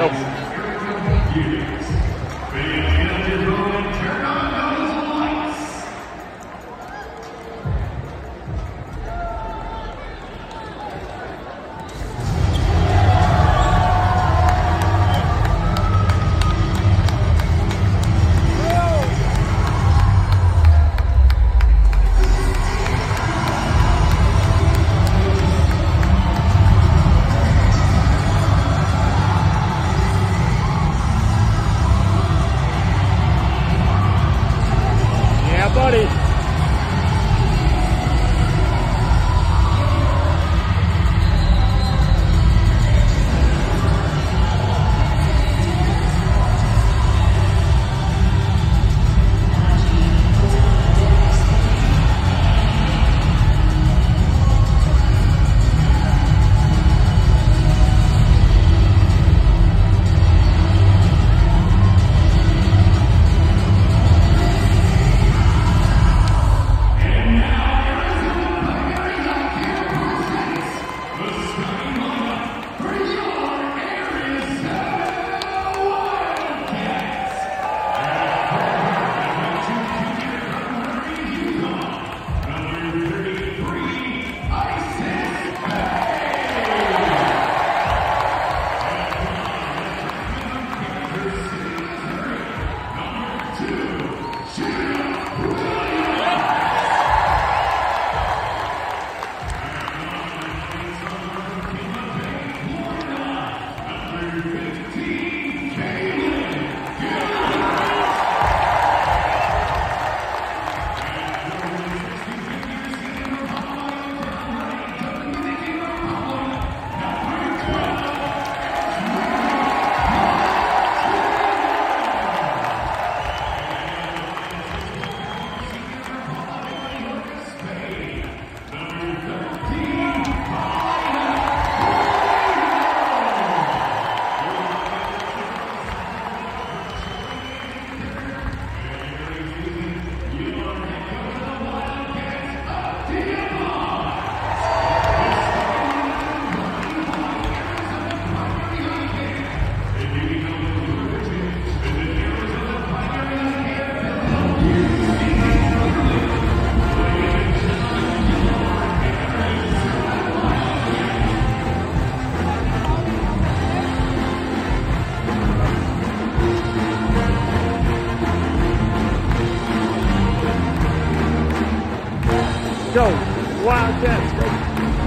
Nope. Go. Wildcats. Go.